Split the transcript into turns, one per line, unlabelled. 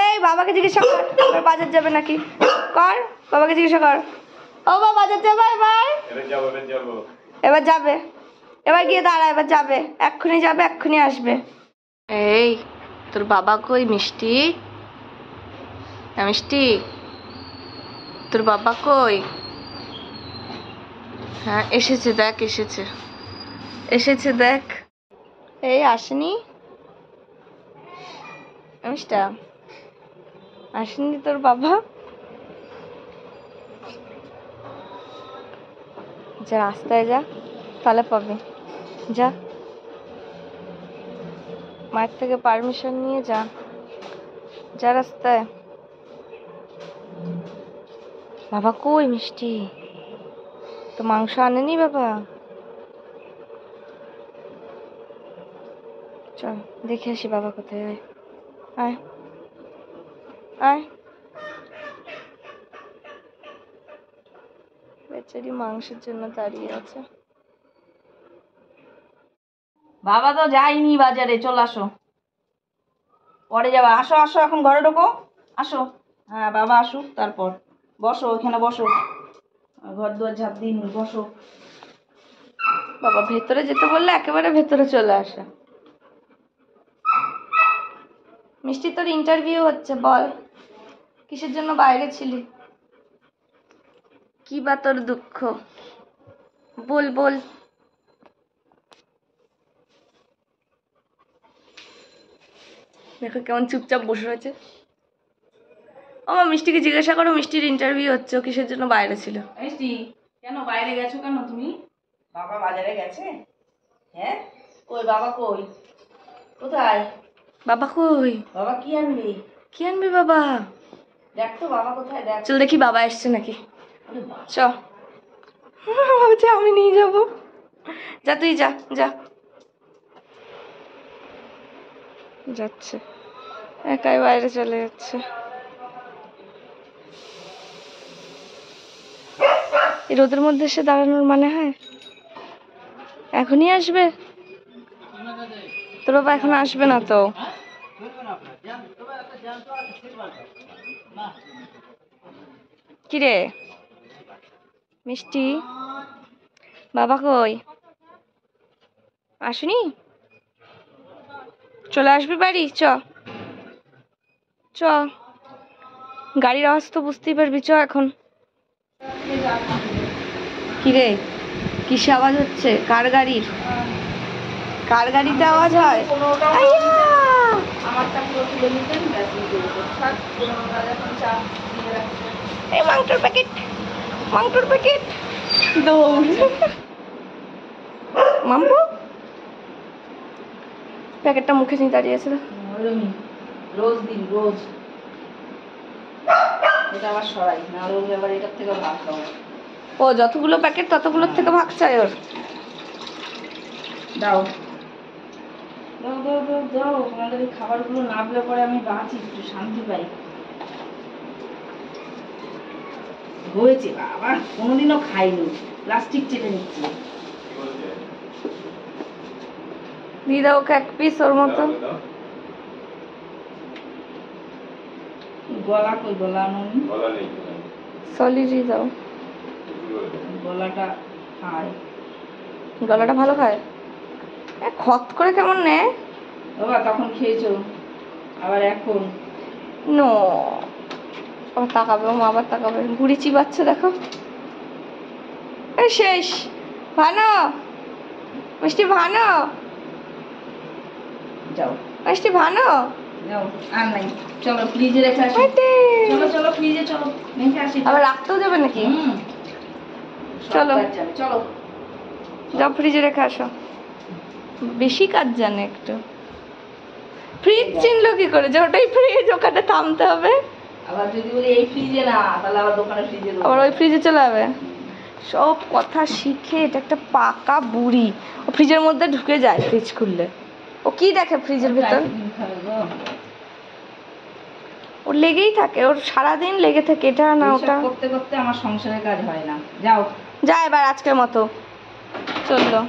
এই বাবাকে জিজ্ঞাসা কর। এবার বাজার যাবে নাকি? কর বাবাকে জিজ্ঞাসা কর। ও বাবা বাজার যাবে এবার?
এবার যাব এবার যাব।
এবার যাবে। এবার গিয়ে দাঁড়া এবার যাবে। এক্ষুনি যাবে এক্ষুনি আসবে। এই তোর বাবা কই মিষ্টি? হ্যাঁ, মিষ্টি? তোর বাবা কই? হ্যাঁ এসেছে দেখ এসেছে। এসেছে দেখ। এই আসেনি? মিষ্টা? আসেনি তোর বাবা? যা, রাস্তায় যা তাহলে পাবে। যা। মায়ের থেকে পারমিশন নিয়ে যা। যা রাস্তায়। বাবা কই মিষ্টি? তো মাংস আনেনি বাবা? চল, দেখে আসি বাবা কোথায়। আয়। আয় বেচারি মাংসের জন্য দাঁড়িয়ে আছে।
বাবা তো যায়নি বাজারে চল আসো। পরে যাবা। আসো আসো এখন ঘরে ঢোকো। আসো। হ্যাঁ বাবা আসুক তারপর। বসো ওখানে বসো। ঘর দুয়ার ঝাঁপ দিন বসো।
বাবা ভেতরে যেতে বললে একেবারে ভেতরে চলে আসা। মিষ্টি তোর ইন্টারভিউ হচ্ছে বল। কিসের জন্য বাইরে ছিলি? কি বা তোর দুঃখ? বল বল। দেখো কেমন চুপচাপ বসে রয়েছে। আমার মিষ্টিকে জিজ্ঞাসা করো মিষ্টির ইন্টারভিউ হচ্ছে কিসের জন্য বাইরে ছিল?
মিষ্টি কেন বাইরে গেছো কেন তুমি? বাবা বাজারে গেছে। হ্যাঁ? কই বাবা কই? কোথায়?
বাবা কই?
বাবা কি আনবি?
কি আনবি বাবা?
দেখ তো বাবা কোথায় দেখ।
চল দেখি বাবা এসছে নাকি। চ। আমি নিয়ে যাব। যা তুই যা যা। যাচ্ছে। একাই বাইরে চলে যাচ্ছে। এই রোদের মধ্যে এসে দাঁড়ানোর মানে হয়? এখনই আসবে? তোর বাবা এখন আসবে না তো? কিরে? মিষ্টি? বাবা কই? আসুনি? চলে আসবি বাড়ি? চ। চ। গাড়ির আওয়াজ তো বুঝতেই পারবি চ এখন। কিরে? কিসে আওয়াজ হচ্ছে? কার গাড়ির? কার গাড়িতে আওয়াজ হয়!
আমারটা পুরো তুলে নিতেন ব্যাস। থাক, যখন চা দিয়ে রাখছে।
এই মাংটোর প্যাকেট মাংটোর প্যাকেট দৌড় মাম্পু প্যাকেটটা মুখে নিয়ে দাঁড়িয়ে আছে
ওরমই। রোজ দিন রোজ এটা আবার সরাই না রোজ আবার এটার থেকে ভাগ
ও যতগুলো প্যাকেট ততগুলোর থেকে ভাগ চাই ওর
দাও দাও দাও দাও দাও তোমাদের এই খাবারগুলো না পেলে পরে আমি বাঁচি একটু শান্তি পাই। হয়েছে বাবা কোনোদিনও খাইনি প্লাস্টিক চেটে নিচ্ছি।
দাও ওকে এক পিস ওর মতো।
গলা কই গলা
নেই
সলিডই দাও।
গলাটা খায়।
গলাটা ভালো খায়? খত করে কেমন নেয়
বাবা তখন খেয়েছো। আবার এখন?
নো। আবার তাকাবে ও মা আবার তাকাবে। ঘুড়ি চিবাচ্ছে দেখো। শেষ। ভানো মিষ্টি ভানো।
যাও।
মিষ্টি ভানো।
যাও আর নাই। চলো ফ্রিজে রেখে আসি। চলো চলো ফ্রিজে চলো। রেখে আসি।
আবার রাখতেও যাবে নাকি?
হুম।
চলো।
চলো।
যাও ফ্রিজে রেখে আসো। বেশি কাজ জানে একটু। ফ্রিজ চিনলো কি করে? যে ওটাই ফ্রিজ ওখানে থামতে হবে।
আবার যদি বলি এই ফ্রিজে না তাহলে আবার দোকানে ফ্রিজে
আবার ওই ফ্রিজে চলে যাবে। সব কথা শিখে এটা একটা পাকা বুড়ি। ও ফ্রিজের মধ্যে ঢুকে যায় ফ্রিজ খুললে। ও কি দেখে ফ্রিজের ভিতর? ও লেগেই থাকে ওর সারাদিন লেগে থাকে। এটা না ওটা
করতে করতে আমার সংসারের কাজ হয় না। যাও।
যা এবার আজকের মতো। চলল।